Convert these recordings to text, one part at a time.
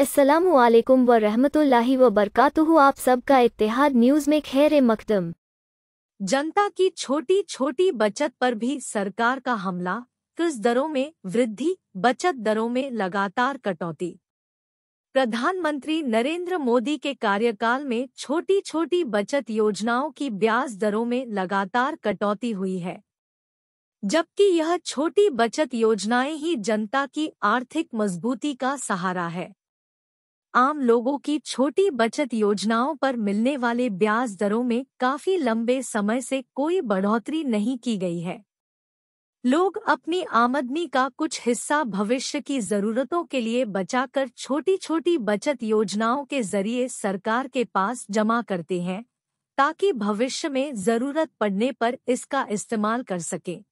असलकम व रहमतुल्लाहि आप सबका इत्तेहाद न्यूज़ में खैर मकदम। जनता की छोटी छोटी बचत पर भी सरकार का हमला, किस दरों में वृद्धि, बचत दरों में लगातार कटौती। प्रधानमंत्री नरेंद्र मोदी के कार्यकाल में छोटी छोटी बचत योजनाओं की ब्याज दरों में लगातार कटौती हुई है। जबकि यह छोटी बचत योजनाएँ ही जनता की आर्थिक मजबूती का सहारा है। आम लोगों की छोटी बचत योजनाओं पर मिलने वाले ब्याज दरों में काफ़ी लंबे समय से कोई बढ़ोतरी नहीं की गई है। लोग अपनी आमदनी का कुछ हिस्सा भविष्य की जरूरतों के लिए बचाकर छोटी छोटी बचत योजनाओं के ज़रिए सरकार के पास जमा करते हैं, ताकि भविष्य में ज़रूरत पड़ने पर इसका इस्तेमाल कर सकें।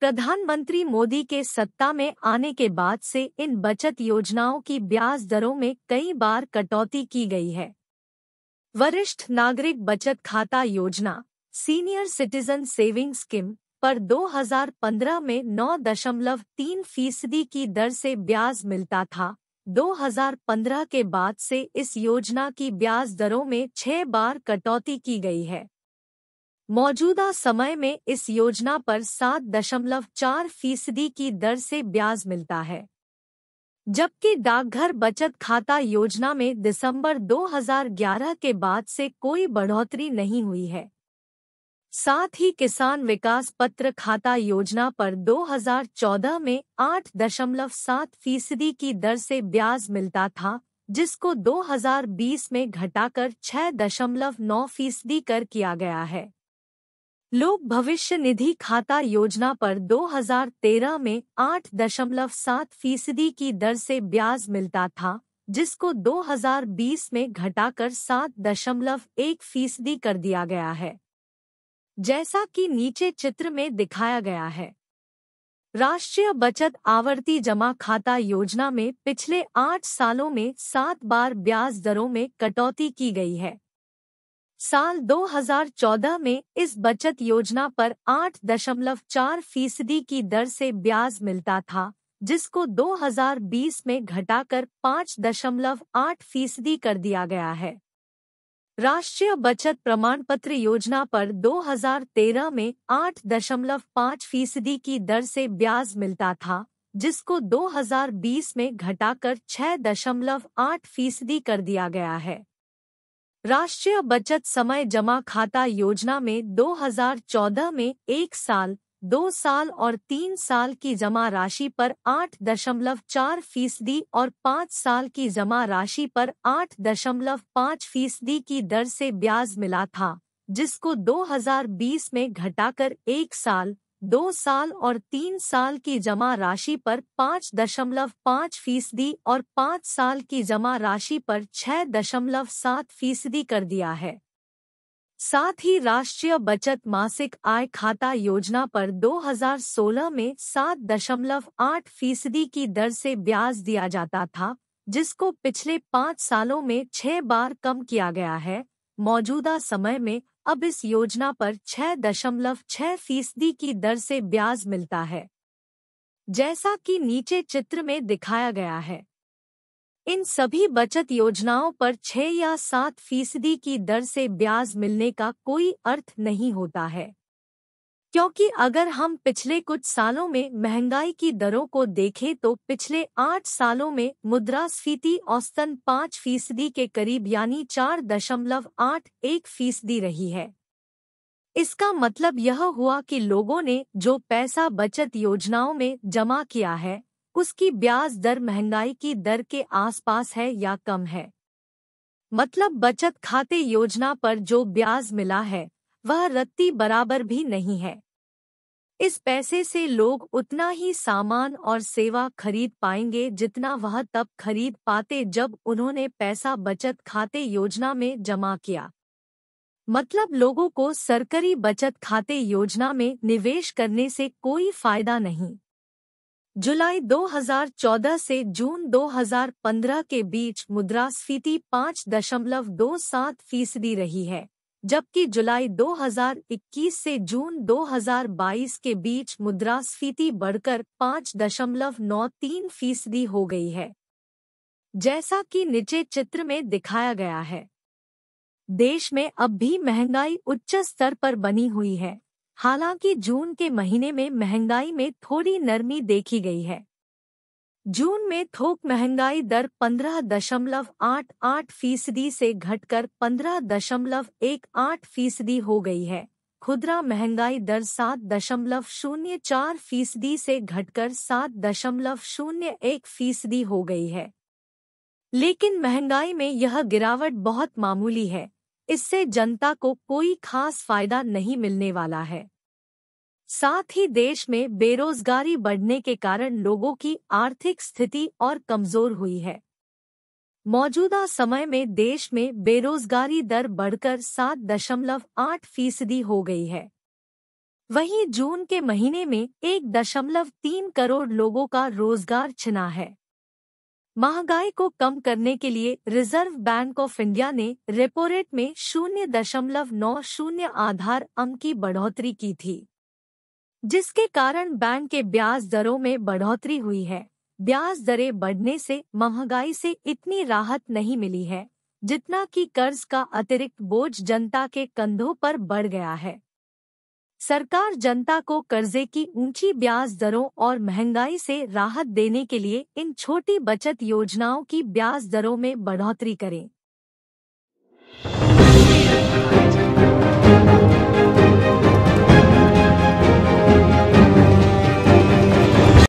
प्रधानमंत्री मोदी के सत्ता में आने के बाद से इन बचत योजनाओं की ब्याज दरों में कई बार कटौती की गई है। वरिष्ठ नागरिक बचत खाता योजना, सीनियर सिटीजन सेविंग स्कीम, पर 2015 में 9.3 फ़ीसदी की दर से ब्याज मिलता था। 2015 के बाद से इस योजना की ब्याज दरों में छह बार कटौती की गई है। मौजूदा समय में इस योजना पर सात दशमलव चार फ़ीसदी की दर से ब्याज मिलता है। जबकि डाकघर बचत खाता योजना में दिसंबर 2011 के बाद से कोई बढ़ोतरी नहीं हुई है। साथ ही किसान विकास पत्र खाता योजना पर 2014 में आठ दशमलव सात फ़ीसदी की दर से ब्याज मिलता था, जिसको 2020 में घटाकर छह दशमलव नौ फ़ीसदी कर किया गया है। लोक भविष्य निधि खाता योजना पर 2013 में आठ दशमलव सात फ़ीसदी की दर से ब्याज मिलता था, जिसको 2020 में घटाकर सात दशमलव एक फ़ीसदी कर दिया गया है। जैसा कि नीचे चित्र में दिखाया गया है। राष्ट्रीय बचत आवर्ती जमा खाता योजना में पिछले आठ सालों में सात बार ब्याज दरों में कटौती की गई है। साल 2014 में इस बचत योजना पर आठ दशमलव चार फ़ीसदी की दर से ब्याज मिलता था, जिसको 2020 में घटाकर पाँच दशमलव आठ फ़ीसदी कर दिया गया है। राष्ट्रीय बचत प्रमाण पत्र योजना पर 2013 में आठ दशमलव पाँच फ़ीसदी की दर से ब्याज मिलता था, जिसको 2020 में घटाकर छह दशमलव आठ फ़ीसदी कर दिया गया है। राष्ट्रीय बचत समय जमा खाता योजना में 2014 में एक साल, दो साल और तीन साल की जमा राशि पर आठ दशमलव चार फ़ीसदी और पाँच साल की जमा राशि पर आठ दशमलव पाँच फ़ीसदी की दर से ब्याज मिला था, जिसको 2020 में घटाकर एक साल दो साल और तीन साल की जमा राशि पर पाँच दशमलव पाँच फ़ीसदी और पाँच साल की जमा राशि पर छह दशमलव सात फ़ीसदी कर दिया है। साथ ही राष्ट्रीय बचत मासिक आय खाता योजना पर 2016 में सात दशमलव आठ फ़ीसदी की दर से ब्याज दिया जाता था, जिसको पिछले पाँच सालों में छह बार कम किया गया है। मौजूदा समय में अब इस योजना पर छह दशमलव छह फ़ीसदी की दर से ब्याज मिलता है। जैसा कि नीचे चित्र में दिखाया गया है। इन सभी बचत योजनाओं पर छह या सात फ़ीसदी की दर से ब्याज मिलने का कोई अर्थ नहीं होता है। क्योंकि अगर हम पिछले कुछ सालों में महँगाई की दरों को देखें तो पिछले आठ सालों में मुद्रास्फीति औसतन पाँच फ़ीसदी के करीब यानी चार दशमलव आठ एक फ़ीसदी रही है। इसका मतलब यह हुआ कि लोगों ने जो पैसा बचत योजनाओं में जमा किया है, उसकी ब्याज दर महँगाई की दर के आसपास है या कम है। मतलब बचत खाते योजना पर जो ब्याज मिला है वह रत्ती बराबर भी नहीं है। इस पैसे से लोग उतना ही सामान और सेवा खरीद पाएँगे जितना वह तब खरीद पाते जब उन्होंने पैसा बचत खाते योजना में जमा किया। मतलब लोगों को सरकारी बचत खाते योजना में निवेश करने से कोई फ़ायदा नहीं। जुलाई 2014 से जून 2015 के बीच मुद्रास्फीति पाँच दशमलव दो सात फ़ीसदी रही है। जबकि जुलाई 2021 से जून 2022 के बीच मुद्रास्फीति बढ़कर पाँच दशमलव नौ तीन फ़ीसदी हो गई है, जैसा कि नीचे चित्र में दिखाया गया है। देश में अब भी महँगाई उच्च स्तर पर बनी हुई है, हालाँकि जून के महीने में महँगाई में थोड़ी नरमी देखी गई है। जून में थोक महँगाई दर पंद्रह दशमलव आठ आठ फ़ीसदी से घटकर पंद्रह दशमलव एक आठ फ़ीसदी हो गई है। खुदरा महँगाई दर सात दशमलव शून्य चार फ़ीसदी से घटकर सात दशमलव शून्य एक फ़ीसदी हो गई है। लेकिन महँगाई में यह गिरावट बहुत मामूली है। इससे जनता को कोई खास फ़ायदा नहीं मिलने वाला है। साथ ही देश में बेरोजगारी बढ़ने के कारण लोगों की आर्थिक स्थिति और कमज़ोर हुई है। मौजूदा समय में देश में बेरोजगारी दर बढ़कर सात दशमलव आठ फ़ीसदी हो गई है। वहीं जून के महीने में एक दशमलव तीन करोड़ लोगों का रोज़गार छिना है। महँगाई को कम करने के लिए रिज़र्व बैंक ऑफ़ इंडिया ने रेपो रेट में शून्य दशमलव नौ शून्य आधार अंक की बढ़ोतरी की थी। जिसके कारण बैंक के ब्याज दरों में बढ़ोतरी हुई है। ब्याज दरें बढ़ने से महँगाई से इतनी राहत नहीं मिली है, जितना कि कर्ज का अतिरिक्त बोझ जनता के कंधों पर बढ़ गया है। सरकार जनता को कर्जे की ऊँची ब्याज दरों और महँगाई से राहत देने के लिए इन छोटी बचत योजनाओं की ब्याज दरों में बढ़ोतरी करें।